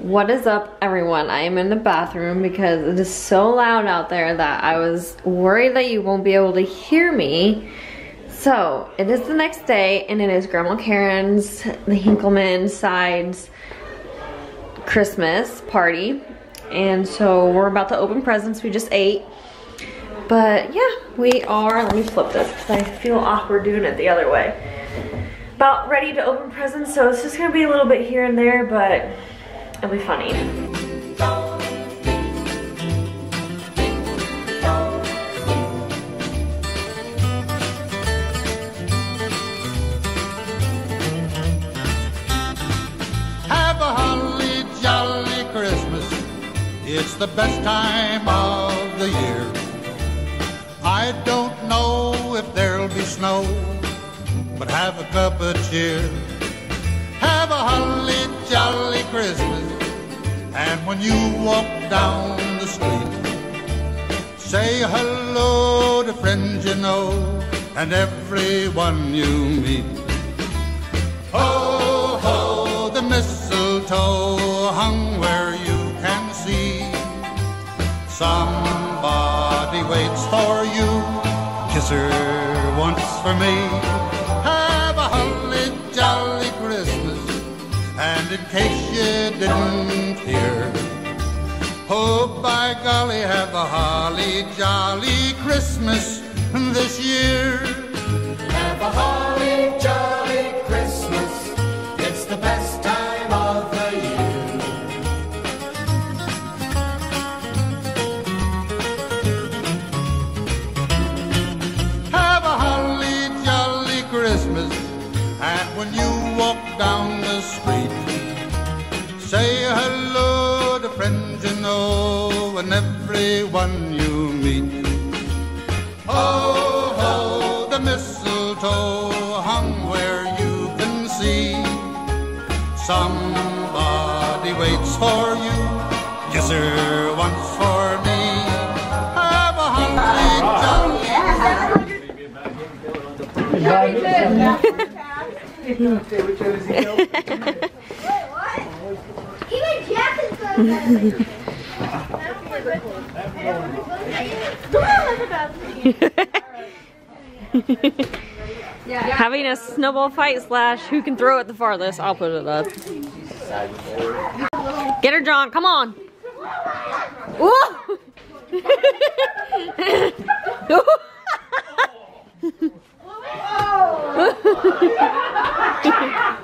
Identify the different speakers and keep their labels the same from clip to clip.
Speaker 1: What is up everyone? I am in the bathroom because it is so loud out there that I was worried that you won't be able to hear me. So it is the next day and it is Grandma Karen's, the Hinkleman side's Christmas party. And so we're about to open presents. We just ate. But yeah, we are, let me flip this because I feel awkward doing it the other way. About ready to open presents, so it's just gonna be a little bit here and there, but It'll be funny.
Speaker 2: Have a holly jolly Christmas. It's the best time of the year. I don't know if there'll be snow, but have a cup of cheer. Have a holly jolly Christmas. And when you walk down the street, say hello to friends you know and everyone you meet. Ho, ho, the mistletoe hung where you can see. Somebody waits for you, kiss her once for me. in case you didn't hear. Oh, by golly, have a holly jolly Christmas this year. Have a holly jolly and everyone you meet. Ho, ho, the mistletoe hung where you can see. Somebody waits for you, yes sir, once for me. Have a hundred jolly. He went
Speaker 1: Having a snowball fight slash who can throw it the farthest. I'll put it up. Get her, John. Come on. Ooh.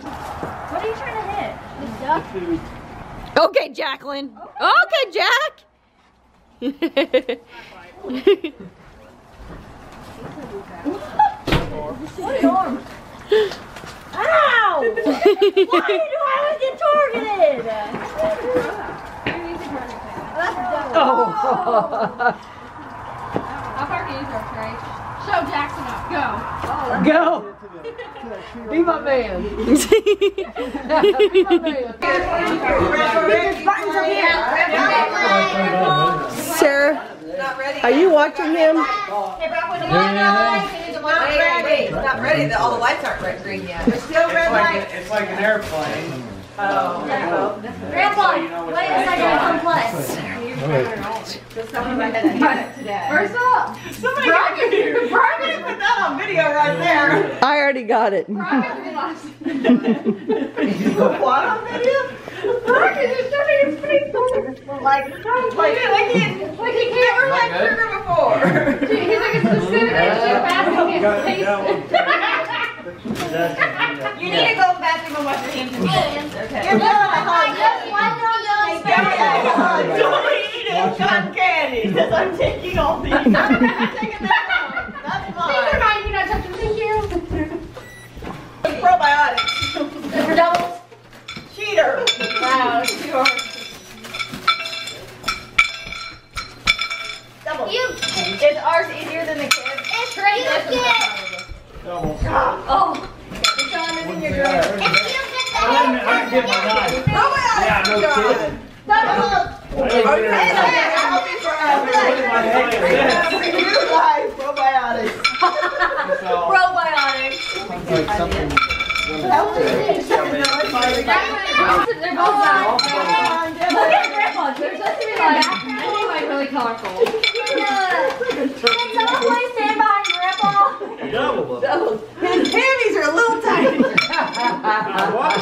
Speaker 1: what
Speaker 2: are you trying to hit?
Speaker 1: The duck? Okay, Jacqueline. Okay, okay Jack. Ow!
Speaker 2: Why do I always get targeted? oh!
Speaker 1: How far can you throw, Trey? Show Jackson up. Go. Oh, go! Be my man.
Speaker 2: Sarah, are you watching him? Not
Speaker 1: ready. All the lights aren't green yet. still red
Speaker 2: It's like an airplane. Oh. Grandpa, wait a second. Come right.
Speaker 1: First off, somebody Brian, get here. Brian put that on video right there. I already got it. Brian Put that on video? Brian just showed his face. Like, like, like, like he never had sugar before. he's like a specific
Speaker 2: you need to go bathroom and wash your hands. Okay. Watch cotton candy because I'm taking all these. I'm taking That's You're not touching. Thank you. Probiotics. Super doubles. Cheater. Wow, Agora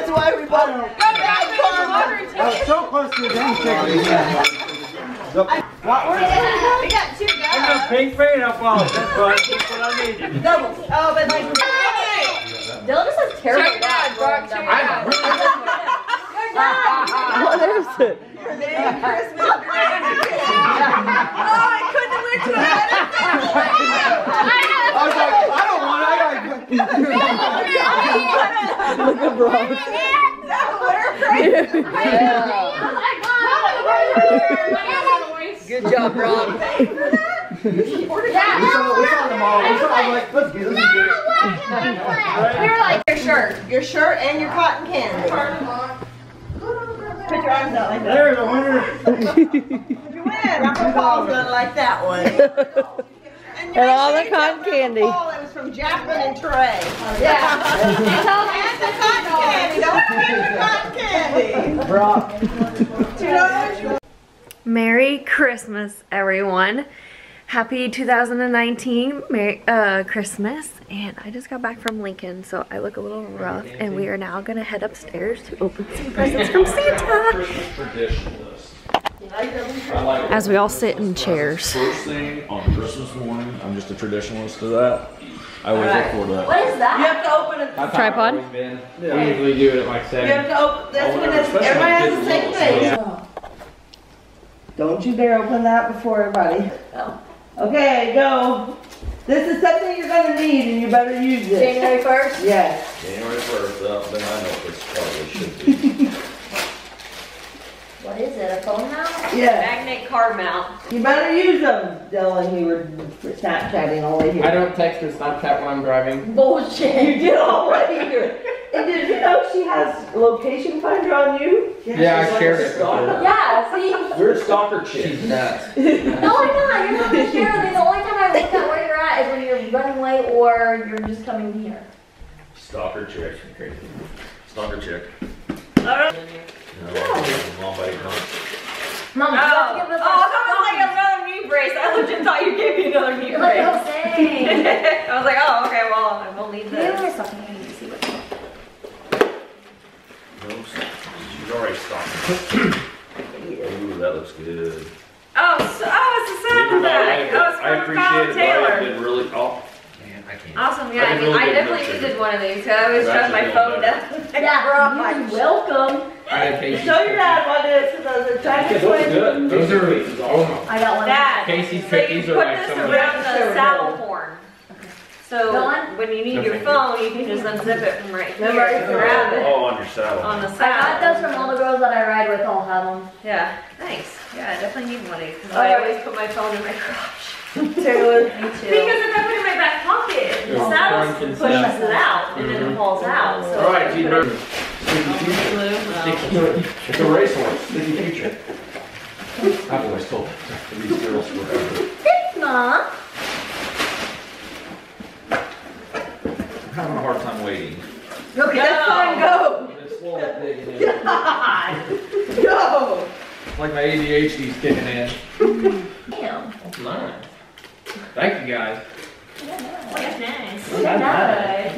Speaker 2: That's why everybody. I'm back so close to the damn chicken. We
Speaker 1: got two guys. I'm
Speaker 2: gonna pay for That's what I needed. Double. Oh, but like. Dylan just
Speaker 1: has terrible Check that, Brock. Check that. They're not.
Speaker 2: What is it? Christmas. oh, I couldn't have to a better bro. Good job, bro. we saw, we saw them all. We saw, I'm like, let's get, let's get it. We were like, your
Speaker 1: shirt, your shirt and your cotton candy. Put your arms
Speaker 2: out like that. There's a winner. you
Speaker 1: win. Rapper Paul's gonna like that one. and all the cotton candy. it was from Jacqueline and Trey.
Speaker 2: Yeah. and
Speaker 1: the cotton
Speaker 2: candy. Don't forget the cotton
Speaker 1: candy. Rock. Merry Christmas, everyone. Happy 2019 Merry, uh, Christmas. And I just got back from Lincoln, so I look a little rough. And we are now going to head upstairs to open some presents from
Speaker 2: Santa as
Speaker 1: we all sit in chairs. First thing on Christmas morning, I'm just a traditionalist to that. I always right. look forward to that. What is that? You have to open a I've tripod. Yeah. We usually do it at like seven. You have to open. That's when it's, everybody has the same thing. Yeah. Oh. Don't you dare open that before everybody. Oh. Okay, go. This is something you're going to need and you better use it. January 1st? Yes. January 1st, well, then I know it's probably should be is it, a phone mount? Yeah, Magnet car mount. you better use them, Dylan, you were Snapchatting all day here. I don't text or Snapchat when I'm driving. Bullshit. You did already
Speaker 2: do it. And did you know she has location finder on you? Yeah, I like shared it Yeah, see? You're a stalker chick. She's nuts. No, I'm not. You're not the sheriff. The only time I look at where
Speaker 1: you're at is when you're running away or you're just coming here. Stalker chick. Crazy. Stalker chick. Alright. Mom, oh. you have to give it Oh, I thought it was like another knee brace. I legit thought you gave me another knee brace. Like I was I was like, oh, okay, well, I will leave this. You were stopping here see what's up. No, she's already stopped. Ooh, that looks good. Oh, so, oh, it's the sound of that. Like oh, it's from I appreciate Kyle Taylor. It, been really, oh. Awesome, yeah, I, I, mean, really I definitely needed one of these because I always shut my phone down. yeah, welcome.
Speaker 2: Casey's. Show your
Speaker 1: dad what it is those are trying
Speaker 2: Those are good. oh
Speaker 1: I got one. Dad,
Speaker 2: Casey's so you cookies put are like this around the saddle
Speaker 1: horn. So when you need your phone, you can just unzip it from right here. Remember, grab it Oh, on your saddle. on the I got those from all the girls that I ride with all have them. Yeah, Thanks. Yeah, I definitely need one of these. 'cause oh, I always put my phone in my crotch. Taylor. Me too. Because if I put it in my back pocket, the saddle Push pushes it out and then it mm-hmm. falls out. So All right, Gene Burton.
Speaker 2: It's a racehorse, sticky future. That boy's told. These girls forever. Thanks, Mom. I'm having a hard time waiting. Okay, that's fine, go. God. Go. Like my ADHD's kicking in. Damn. That's Thank you guys. That's nice.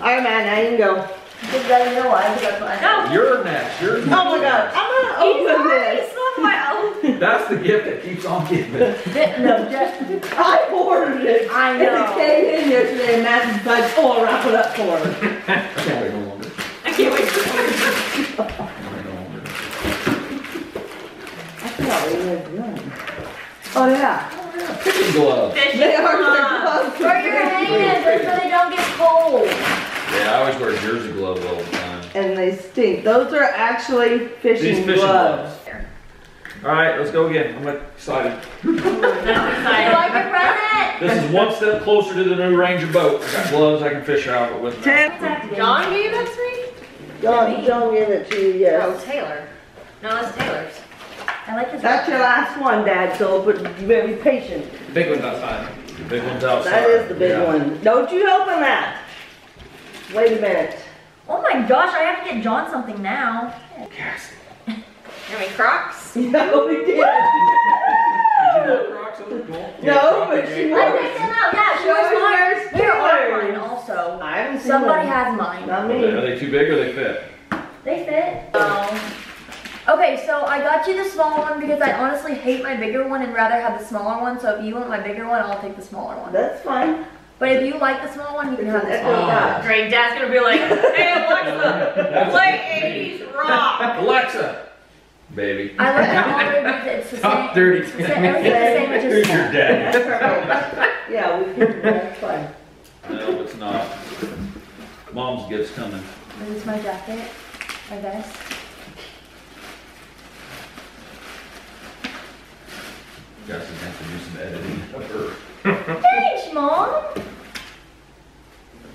Speaker 1: All right, man, now you can go. Just let me
Speaker 2: know why you You're next. You're next. Oh my god, I'm gonna open this. That's the gift that keeps on giving. no, just, I ordered it. I know. it came in yesterday, and Matt's like, oh, I'll wrap it up for her. I can't wait no wait
Speaker 1: I forgot what you were doing. Oh, yeah fishing they are gloves. Wear your hand so they don't get cold. Yeah, I always wear a jersey glove all the time. And they stink. Those are actually fishing, fishing gloves. gloves. All right, let's go again. I'm excited. I'm excited. this is one step closer to the new Ranger boat. I got gloves I
Speaker 2: can fish out with.
Speaker 1: Ten. John
Speaker 2: gave it to me? John, John gave it to you, yes. Oh,
Speaker 1: Taylor. No, that's Taylor's. I like his. That's your last one, Dad, so but you better be patient.
Speaker 2: The big one's outside. The big one's outside. That is the big yeah. one.
Speaker 1: Don't you open that. Wait a minute. Oh my gosh, I have to get John something now.
Speaker 2: Cassie.
Speaker 1: you want me Crocs? No, we did. No, but she wears. I picked them out. Yeah, she always wears. They're on mine also. I haven't seen Somebody them. has mine. Not me. Are
Speaker 2: they too big or they fit?
Speaker 1: They fit. Um, Okay, so I got you the small one because I honestly hate my bigger one and rather have the smaller one. So if you want my bigger one, I'll take the smaller one. That's fine. But if you like the small one, you can have the small one. Great, Dad's gonna be like, hey Alexa, play 80s rock. Alexa. Baby. I like how one it's the Top same. 30. It's the same, everything's the same, it's just Here's your dad. yeah, we can, that's fine. No, it's not. Mom's gift's coming. This is my jacket, my vest. Jackson has to do some editing
Speaker 2: Thanks, Mom.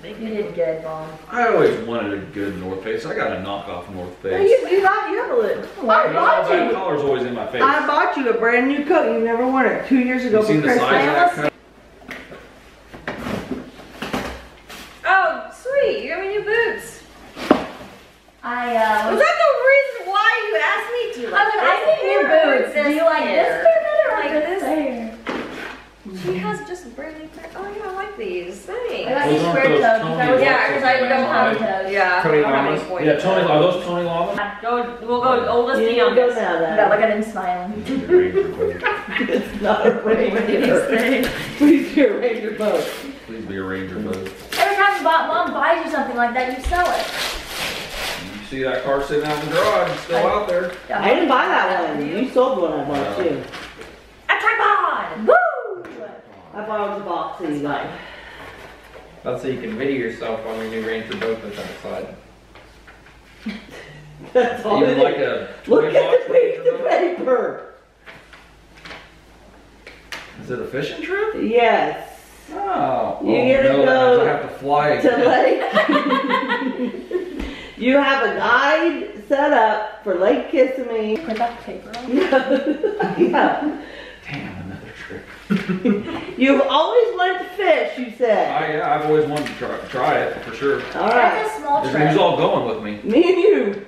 Speaker 1: You did good, Mom. I always wanted a good North Face. I got a knockoff North Face. Well, you, you,
Speaker 2: got, you have a little. I, I bought you. That collar's
Speaker 1: always in my face. I bought you a brand new coat. You never worn it. Two years ago. You seen the size of that I got these square Yeah, because I don't have, toes. yeah. Tony I Yeah, Tony, are those Tony Lamas? Go, we'll go oldest to You go youngest. now, No, look at him smiling. It's not a
Speaker 2: ranger. Please be a ranger boat.
Speaker 1: Please be a ranger, boat. Every time mom buys you something like that, you sell it. You see that car sitting out in the garage,
Speaker 2: it's still out there. I didn't buy that one. You sold one I bought too.
Speaker 1: A tripod! Woo! I bought the box and you that's so you can video yourself on your new Ranger boat that's outside. that's all Even
Speaker 2: like a Look at the piece of paper! Is it a fishing trip? Yes. Oh. You well, oh, get to go. I have to fly.
Speaker 1: To Lake. you have a guide set up for Lake Kissimmee. Put that paper on. yeah.
Speaker 2: Damn. You've always wanted to fish, you said. I, yeah, I've always wanted to try, try it, for sure. All right. That's a small Who's all going with me? Me and you.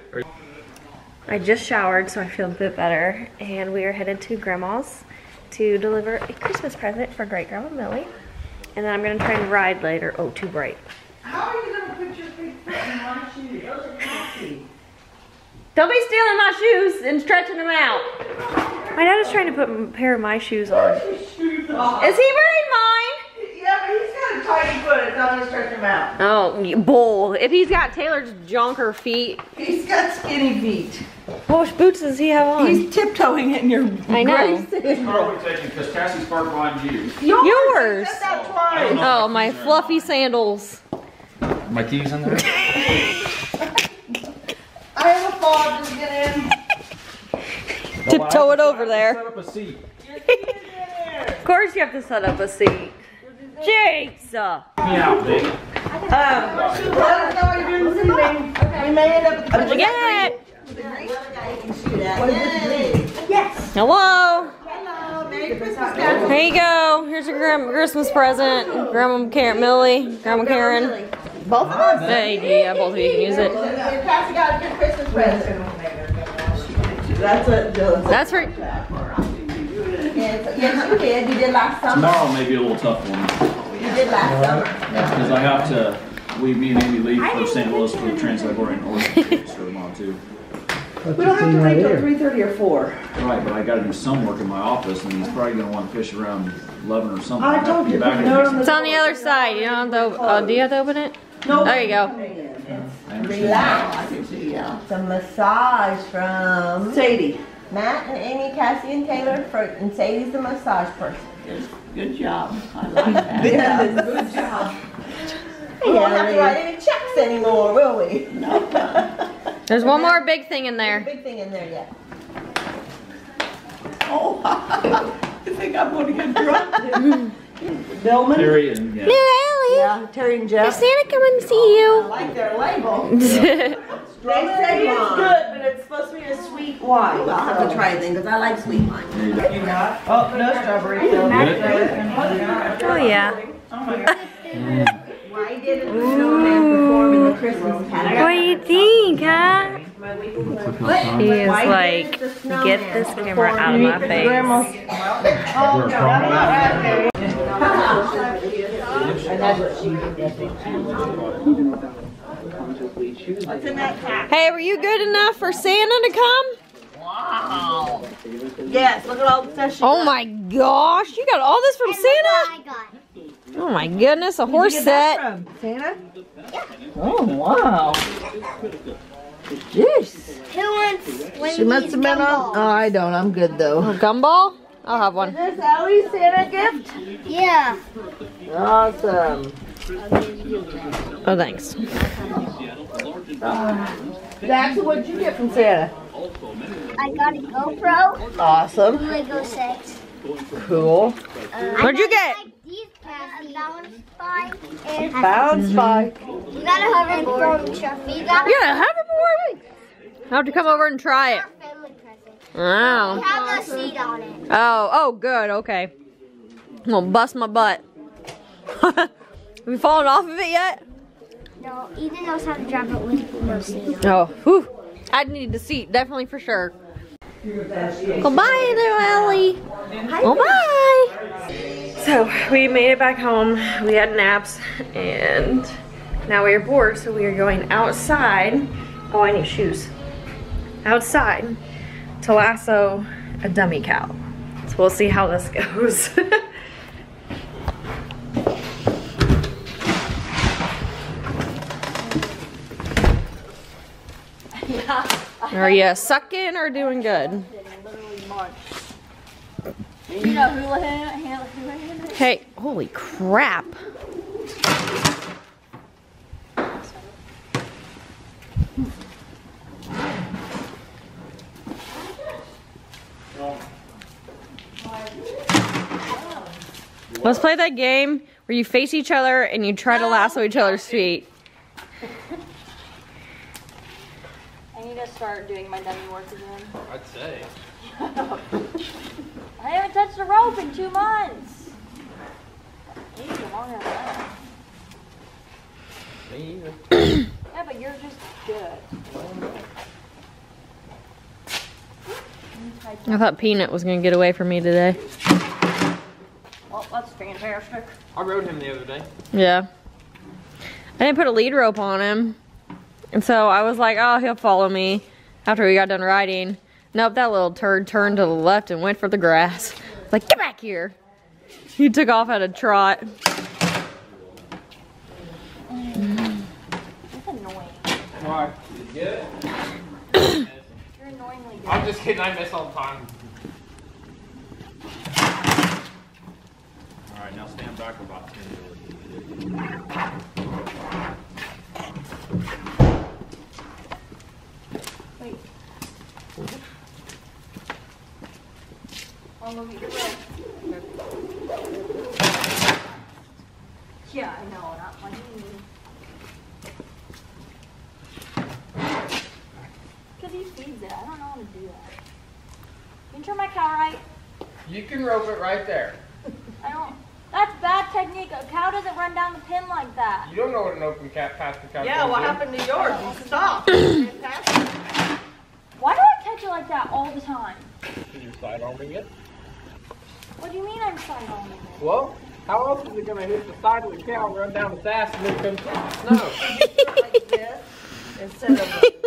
Speaker 1: I just showered, so I feel a bit better. And we are headed to Grandma's to deliver a Christmas present for Great Grandma Millie. And then I'm going to try and ride later. Oh, too bright.
Speaker 2: How are you going to put your feet in my Those are comfy.
Speaker 1: Don't be stealing my shoes and stretching them out. My dad is trying to put a pair of my shoes on. Is he wearing mine? Yeah, but he's got a tiny foot. It's not gonna stretch him out. Oh, bull. If he's got Taylor's jonker feet. He's got skinny feet. Well, which boots does he have on? He's tiptoeing in your I know. Which
Speaker 2: car are we taking? Because Cassie's parked behind you. Yours.
Speaker 1: Yours. Oh, oh my, fluffy sandals.
Speaker 2: My keys in there?
Speaker 1: I have a fob just get in. Tiptoe it over there. Set up a seat. Of course you have to set up a seat. Jeez! Yeah. Uh, um, okay. We made up the What did you get? Yes. Hello.
Speaker 2: Hello. Merry Christmas, guys. Here you go.
Speaker 1: Here's your Christmas present. Grandma Karen Millie. Grandma Karen. Both of us? yeah, both of you can use it. Cassie got a good Christmas present.
Speaker 2: That's what Dylan said. That's
Speaker 1: right. Yes, you
Speaker 2: did. You did last summer.
Speaker 1: Tomorrow may be a little tough one.
Speaker 2: You did last
Speaker 1: summer. Yeah, because I have to. We, me and Amy leave for St. Louis for the Oregon for tomorrow too. We don't have to leave till three thirty or four. Right, but I gotta do some work in my office and he's probably gonna wanna fish
Speaker 2: around eleven or something. I told you. Back no, it's
Speaker 1: on the other side, you don't have to, uh, do you have to open it? No. There you
Speaker 2: go. Relax. Oh,
Speaker 1: some massage from Sadie. Matt and Amy, Cassie and Taylor, for, and Sadie's the massage
Speaker 2: person. Good, good job. I like
Speaker 1: that. good job.
Speaker 2: We won't have to write any checks anymore, will we? No.
Speaker 1: There's one more big thing in there.
Speaker 2: Big thing in there, yeah. Oh, I think I'm going to get drunk. Billman. Terry and yeah. New Ellie. Yeah, Terry and Jeff. Is Santa
Speaker 1: coming to see oh, you? I like their label.
Speaker 2: They said it's good, but it's supposed
Speaker 1: to be a sweet wine. I'll have to try it then, because I like sweet wine. You
Speaker 2: not? Oh, no strawberry. Oh, oh, yeah.
Speaker 1: Oh, my God. Why didn't Snowman perform in the Christmas pageant? What do you think, huh?
Speaker 2: She is like, get this camera out of my face.
Speaker 1: Oh, no, Hey, were you good enough for Santa to come? Wow. Yes, look at all the stuff Oh got. my gosh, you got all this from and Santa? Oh my goodness, a Where horse set. Santa? Yeah.
Speaker 2: Oh wow.
Speaker 1: Jeez. Who wants She must have been on. Oh, I don't. I'm good though. A gumball? I'll have one. Is this Ellie's
Speaker 2: Santa gift? Yeah. Awesome. Oh, thanks that's what you get from Santa.
Speaker 1: I got a GoPro. Awesome. Lego set. Cool. Uh, What'd you get? Bounce bike. You got a hoverboard. You got a, yeah, hoverboard. I'll have to come over and try it. Wow. a seat on it. Oh, oh, good. Okay. I'm gonna bust my butt. Have you fallen off of it yet? No, knows how to drive, but we no seat. Oh, whew. I'd need the seat, definitely for sure. Goodbye, little Ellie. Oh, bye. So we made it back home. We had naps, and now we are bored, so we are going outside. Oh, I need shoes. Outside to lasso a dummy cow. So we'll see how this goes. Are you sucking or doing good? Hey, holy crap. Let's play that game where you face each other and you try to lasso each other's feet. I need to start doing my dummy work again.
Speaker 2: I'd say.
Speaker 1: I haven't touched a rope in two
Speaker 2: months. Maybe longer than that. Me either. yeah, but you're just
Speaker 1: good. I thought Peanut was going to get away from me today. Well, that's fantastic. I rode him the other day. Yeah. I didn't put a lead rope on him. And so I was like, oh, he'll follow me after we got done riding. Nope, that little turd turned to the left and went for the grass. Like, get back here. He took off at a trot.
Speaker 2: Mm. That's annoying. Why? Good? You're annoyingly good. I'm just kidding, I miss all the time. Alright, now stand back about 10 minutes. all over Yeah, I know, not funny.
Speaker 1: Because he feeds it. I don't know how to do that. You turn my cow right.
Speaker 2: You can rope it right there.
Speaker 1: I don't. That's bad technique. A cow doesn't run down the pin like that.
Speaker 2: You don't know what an open cat past the cow Yeah, what happened to yours? Oh.
Speaker 1: You stopped. Why do I catch it like that all the time? Can you sidearming it? What do you mean I'm it? Well, how else is it going to hit the side of the cow and run down the fast and then come through the like this instead of like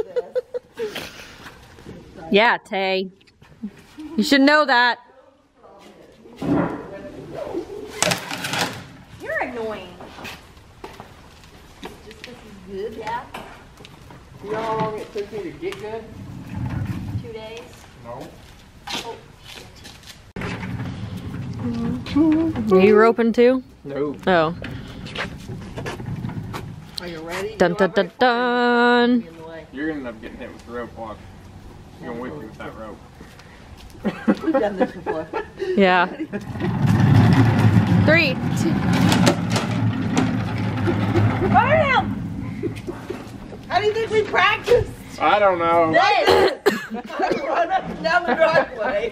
Speaker 1: this. Yeah, Tay. You should know that. You're annoying. Just good, yeah? how long it took me to get good? Two days? No. Are you roping too? No. Oh. Are you ready? Dun dun dun dun. You're gonna end up getting hit with the rope walk.
Speaker 2: You're gonna whip me with that rope. We've done this before. Yeah.
Speaker 1: Three, two. Arnhem! How do you think we practiced?
Speaker 2: I don't know. run up and down the driveway.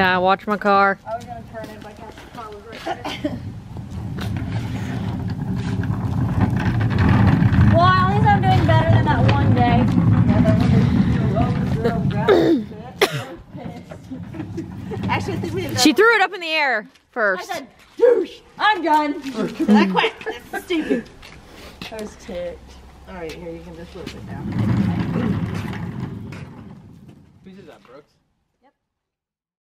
Speaker 1: Yeah, watch my car. I was gonna turn it, but I
Speaker 2: guess the car was right there.
Speaker 1: well, at least I'm doing better than that one
Speaker 2: day. Actually, I think we She threw it up in
Speaker 1: the air first. I said, douche, I'm done. I quit. That's stupid.
Speaker 2: I was ticked. All right, here, you can just lift it down. that, Brooks?